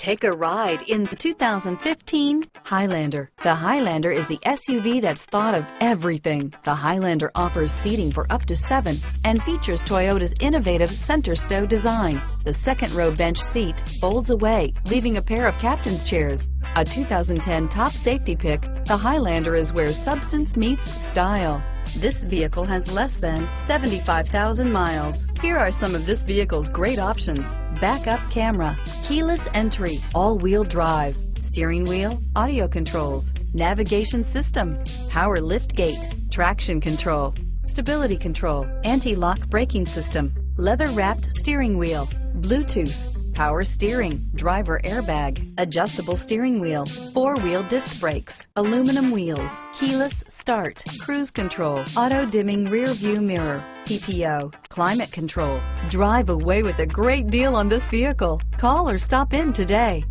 Take a ride in the 2015 Highlander. The Highlander is the SUV that's thought of everything. The Highlander offers seating for up to seven and features Toyota's innovative center stow design. The second row bench seat folds away, leaving a pair of captain's chairs. A 2010 top safety pick, the Highlander is where substance meets style. This vehicle has less than 75,000 miles. Here are some of this vehicle's great options. Backup camera, keyless entry, all-wheel drive, steering wheel, audio controls, navigation system, power lift gate, traction control, stability control, anti-lock braking system, leather-wrapped steering wheel, Bluetooth, power steering, driver airbag, adjustable steering wheel, four-wheel disc brakes, aluminum wheels, keyless start, cruise control, auto dimming rear view mirror, PPO, climate control. Drive away with a great deal on this vehicle. Call or stop in today.